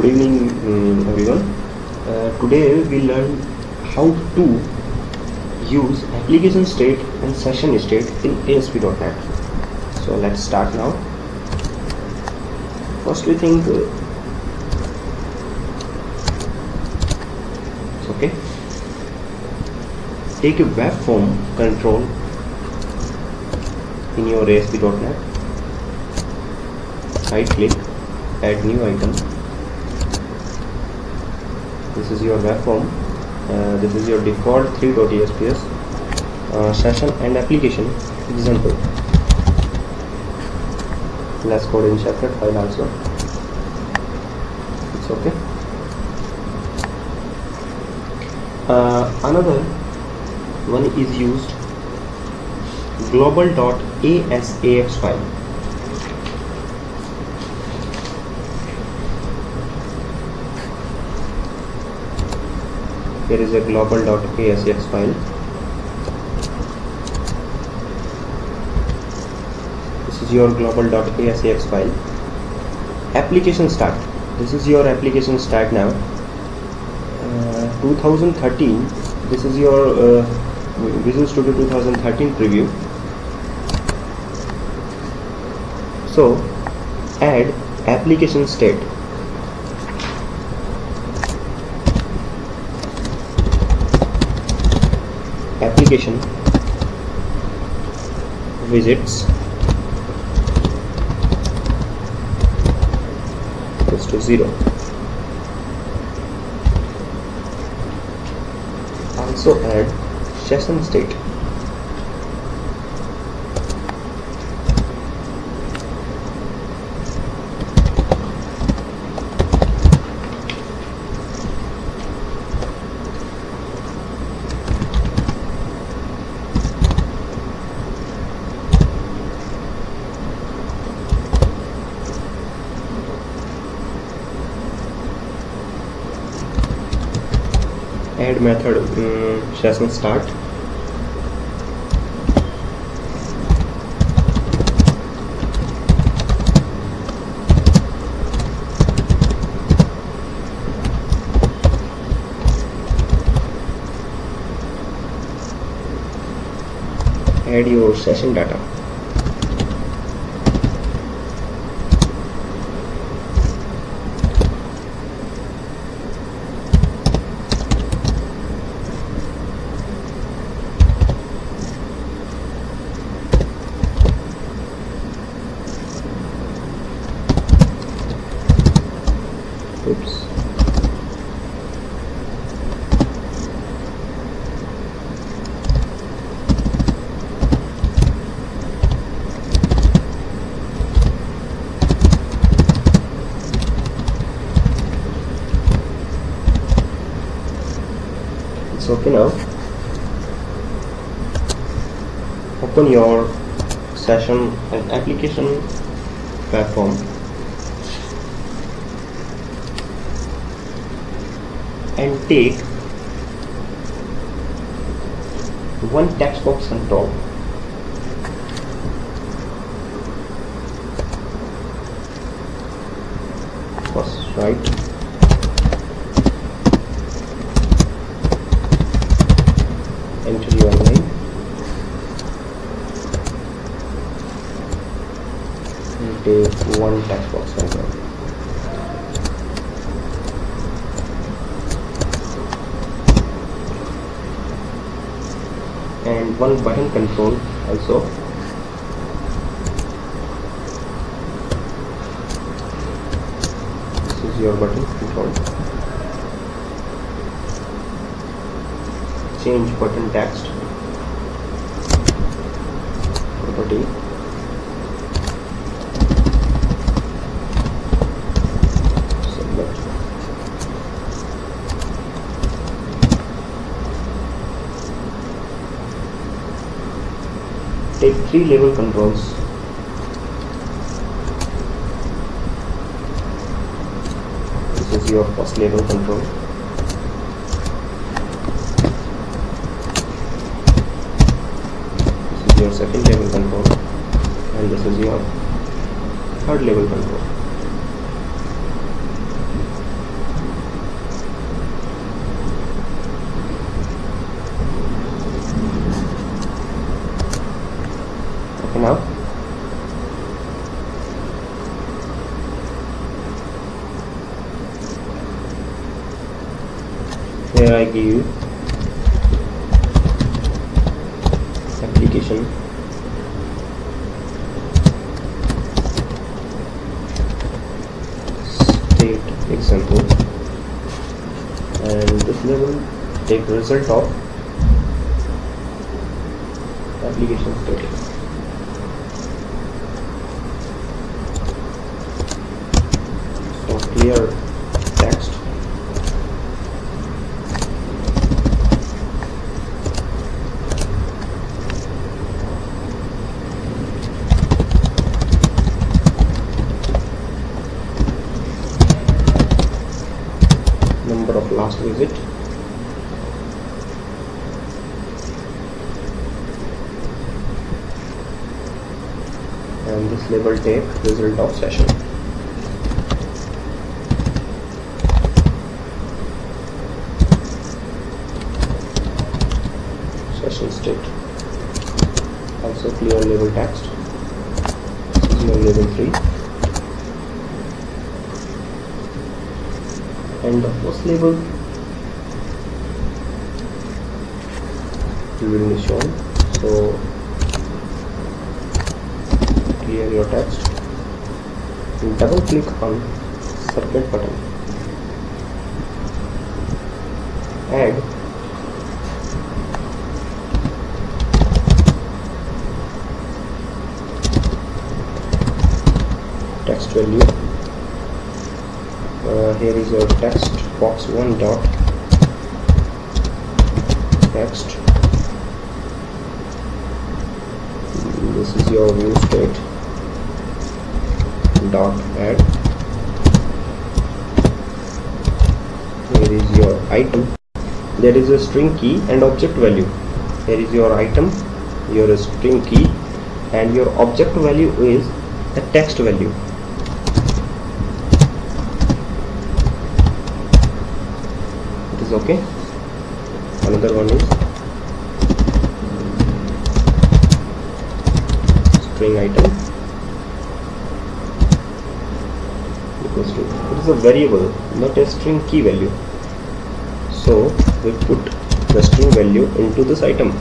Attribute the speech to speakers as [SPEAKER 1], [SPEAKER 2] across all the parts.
[SPEAKER 1] good evening um, everyone. Uh, today we learn how to use application state and session state in ASP.NET so let's start now. First we think uh, okay. Take a web form control in your ASP.NET right click add new item this is your web form uh, this is your default 3.aspx uh, session and application. Example. Let's code in separate file also. It's okay. Uh, another one is used. Global.asax file here is a global.asax file. This is your global.asax file. Application start. This is your application start now. Uh, 2013 this is your uh, Visual Studio 2013 preview. So add application state application visits equals to 0 also add session state add method um, session start. Add your session data oops it's okay now open your session and application platform. And take one text box control first right enter your name and take one text box control and one button control also. This is your button control. Change button text. Property take three level controls. This is your first level control. This is your second level control. And this is your third level control I give application. State example. And this level take result of application state. So clear text number of last visit. And this label take result of session session state. Also clear label text. This is your label 3 and the post label. You will be shown. So clear your text and double click on submit button. Add. Text value here is your text box one dot. Text. This is your view state. Dot add. Here is your item. There is a string key and object value. Here is your item your string key and your object value is a text value is okay. Another one is string item. Equals to it is a variable not a string key value. So we put the string value into this item.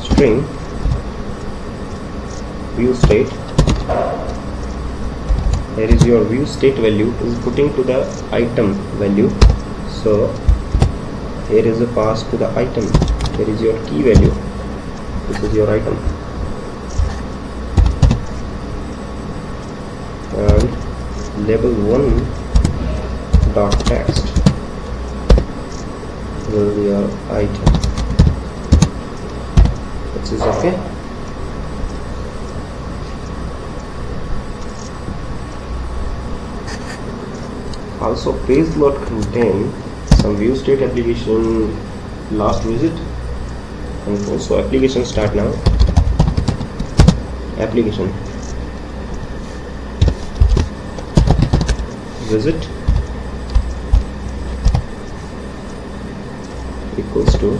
[SPEAKER 1] String view state. There is your view state value is putting to the item value. So here is a pass to the item. Here is your key value. This is your item. And label 1 dot text will be your item. This is okay. Also page load contain some view state application last visit and also application start now. Application. Visit. Equals to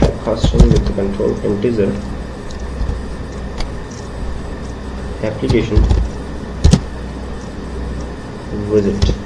[SPEAKER 1] type custom with the control integer. Application. Visit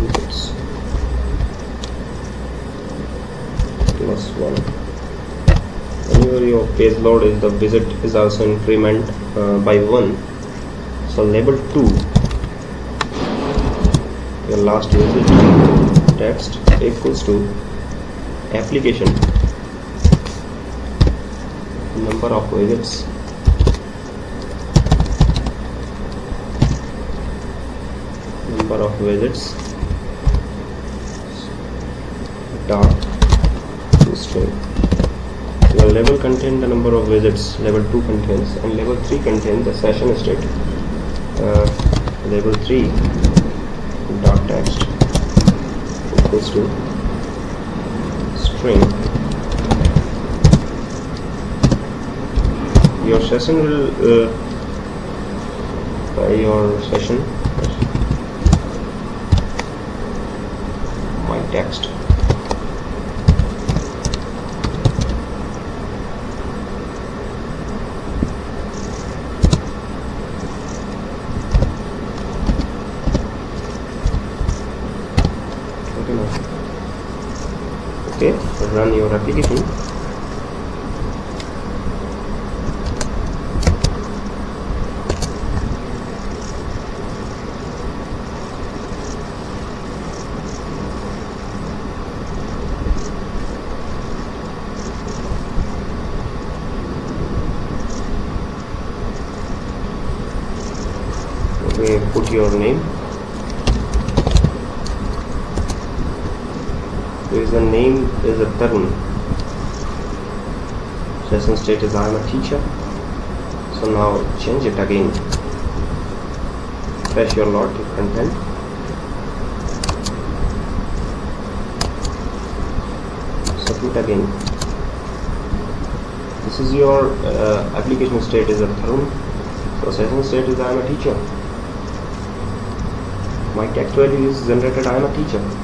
[SPEAKER 1] visits plus one whenever your page load is the visit is also increment uh, by one. So label 2 your last visit. Text equals to application. Number of visits. Number of visits. Dot. String level contain the number of visits level 2 contains and level 3 contains the session state. Uh, level 3 dot text equals to string. Your session will uh, your session my text run your application okay put your name is the name is a Tarun. Session state is I am a teacher. So now change it again. Press your lot to content submit again. This is your uh, application state is a Tarun. So session state is I am a teacher. My text value is generated I am a teacher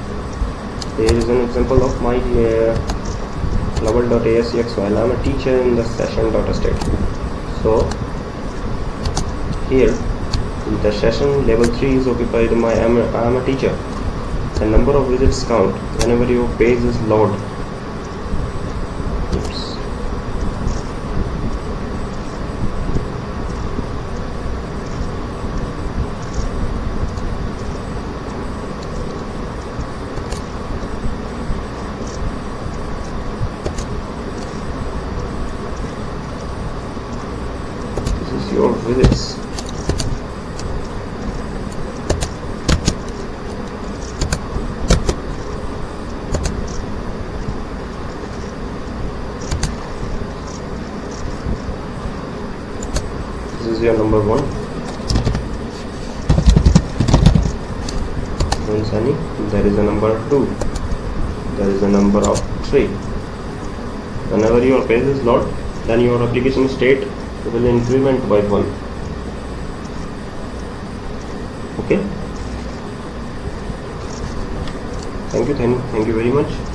[SPEAKER 1] here is an example of my uh, level.asx file I am a teacher in the session data state. So here in the session level 3 is occupied by I am a, I am a teacher. The number of visits count whenever your page is load Oops. This is your visits. This is your number one. Sunny, there is a number two. There is a number of three. Whenever your page is loaded, then your application state will increment by one. Okay. Thank you, thank, thank you very much.